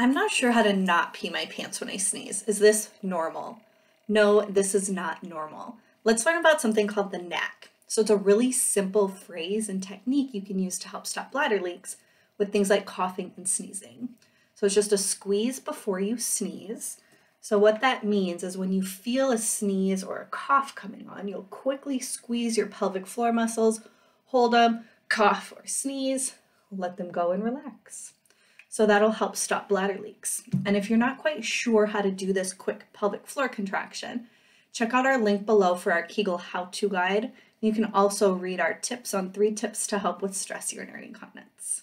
I'm not sure how to not pee my pants when I sneeze. Is this normal? No, this is not normal. Let's learn about something called the knack. So it's a really simple phrase and technique you can use to help stop bladder leaks with things like coughing and sneezing. So it's just a squeeze before you sneeze. So what that means is when you feel a sneeze or a cough coming on, you'll quickly squeeze your pelvic floor muscles, hold them, cough or sneeze, let them go and relax. So that'll help stop bladder leaks. And if you're not quite sure how to do this quick pelvic floor contraction, check out our link below for our Kegel how-to guide. You can also read our tips on three tips to help with stress urinary incontinence.